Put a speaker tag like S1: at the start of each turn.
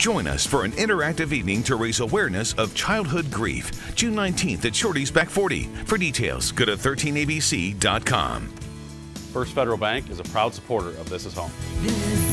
S1: Join us for an interactive evening to raise awareness of childhood grief, June 19th at Shorty's Back 40. For details, go to 13abc.com.
S2: First Federal Bank is a proud supporter of This Is Home.